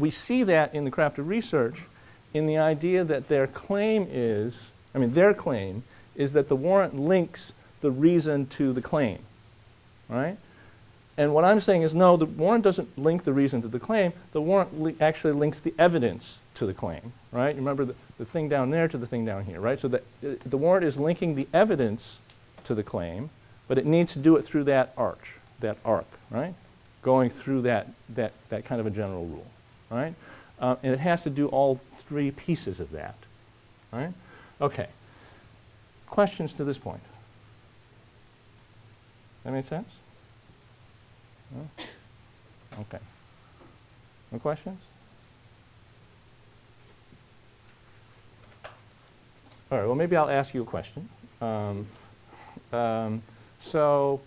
we see that in the craft of research in the idea that their claim is, I mean, their claim is that the warrant links the reason to the claim, right? And what I'm saying is no, the warrant doesn't link the reason to the claim. The warrant li actually links the evidence to the claim, right? Remember the, the thing down there to the thing down here, right? So the, the warrant is linking the evidence to the claim, but it needs to do it through that arch, that arc, right? Going through that, that, that kind of a general rule, right? Uh, and it has to do all three pieces of that, right? Okay. Questions to this point? That make sense? No? Okay. No questions? All right, well, maybe I'll ask you a question. Um, um, so,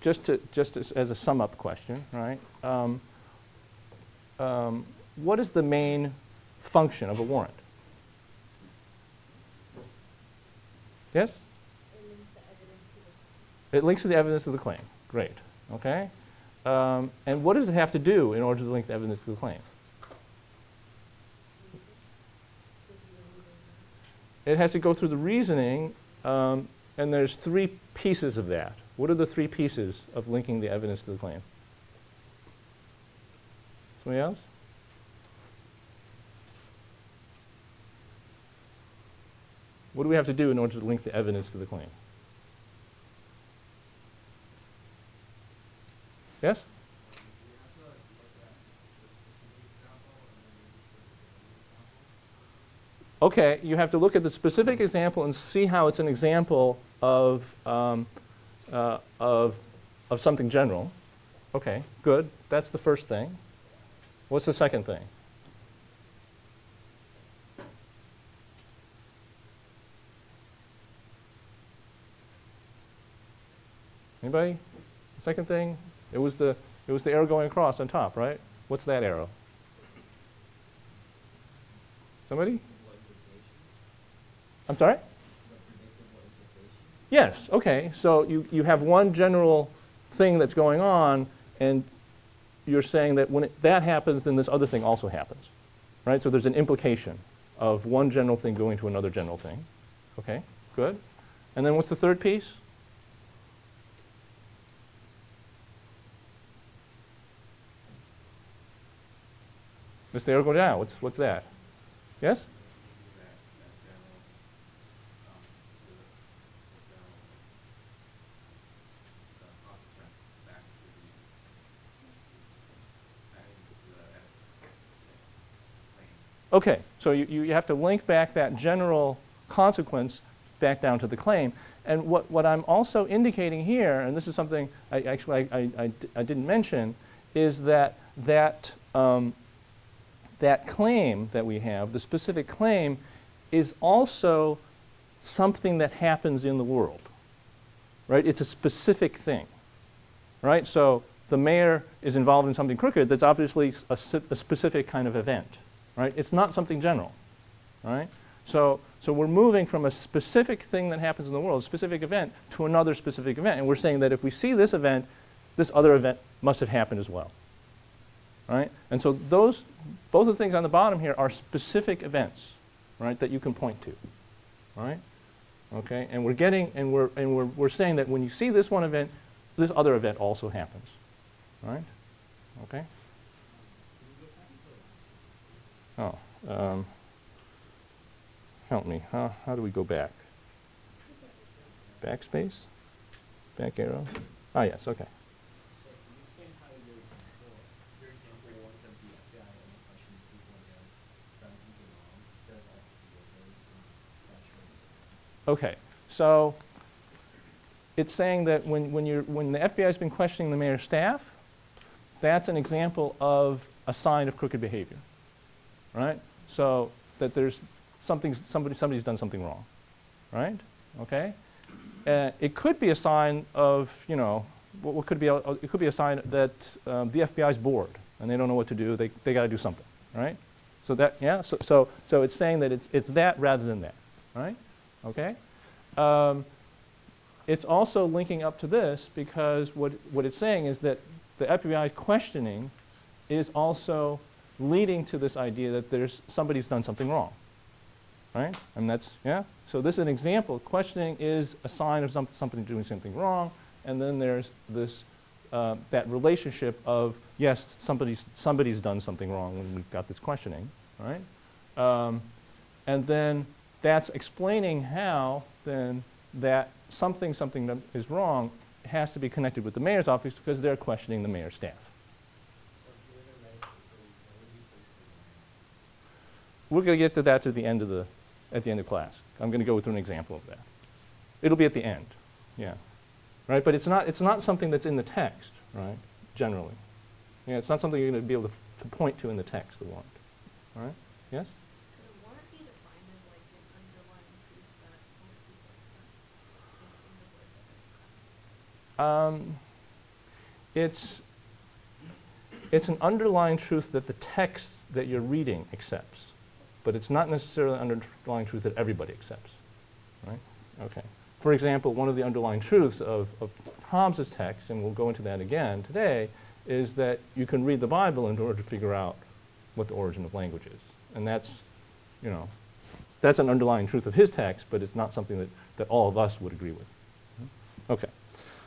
just, to, just as, as, a sum up question, right? Um, um what is the main function of a warrant? Yes? It links to the evidence of the claim. Great. Okay? Um, and what does it have to do in order to link the evidence to the claim? It has to go through the reasoning, um, and there's three pieces of that. What are the three pieces of linking the evidence to the claim? Somebody else? What do we have to do in order to link the evidence to the claim? Yes? Okay, you have to look at the specific example and see how it's an example of, um, uh, of, of something general. Okay, good. That's the first thing. What's the second thing? Anybody? second thing? It was the it was the arrow going across on top, right? What's that arrow? Somebody? I'm sorry? Yes, okay. So you, you have one general thing that's going on, and you're saying that when it, that happens, then this other thing also happens. Right? So there's an implication of one general thing going to another general thing. Okay, good. And then what's the third piece? Mr. Down. What's, what's that? Yes? Okay, so you, you have to link back that general consequence back down to the claim. And what, what I'm also indicating here, and this is something I actually I, I, I didn't mention, is that that um, that claim that we have, the specific claim, is also something that happens in the world. Right? It's a specific thing. Right? So the mayor is involved in something crooked that's obviously a, a specific kind of event. Right? It's not something general. Right? So, so we're moving from a specific thing that happens in the world, a specific event, to another specific event. And we're saying that if we see this event, this other event must have happened as well right? And so those, both of the things on the bottom here are specific events, right, that you can point to, right? Okay, and we're getting, and we're, and we're, we're saying that when you see this one event, this other event also happens, right? Okay? Oh, um, help me. How, how do we go back? Backspace? Back arrow? Ah, yes, okay. Okay, so it's saying that when, when, you're, when the FBI has been questioning the mayor's staff, that's an example of a sign of crooked behavior, right? So that there's something, somebody, somebody's done something wrong, right? Okay? Uh, it could be a sign of, you know, what, what could be a, it could be a sign that um, the FBI's bored and they don't know what to do. They, they got to do something, right? So that, yeah, so, so, so it's saying that it's, it's that rather than that, right? Okay? Um, it's also linking up to this because what, what it's saying is that the FBI questioning is also leading to this idea that there's somebody's done something wrong. Right? And that's, yeah? So this is an example. Questioning is a sign of some, somebody doing something wrong, and then there's this, uh, that relationship of, yes, somebody's, somebody's done something wrong when we've got this questioning, right? Um, and then that's explaining how then that something, something that is wrong has to be connected with the mayor's office because they're questioning the mayor's staff. We're going to get to that to the end of the, at the end of class. I'm going to go through an example of that. It'll be at the end, yeah. Right, but it's not, it's not something that's in the text, right, generally. Yeah, it's not something you're going to be able to, to point to in the text, the warrant. All right, yes? Could a warrant be defined as like an underlying truth that most people accept? in- in the voice of it? Um, it's, it's an underlying truth that the text that you're reading accepts, but it's not necessarily an underlying truth that everybody accepts, right? Okay. For example, one of the underlying truths of, of Hobbes' text, and we'll go into that again today, is that you can read the Bible in order to figure out what the origin of language is. And that's, you know, that's an underlying truth of his text, but it's not something that, that all of us would agree with. Mm-hmm. Okay.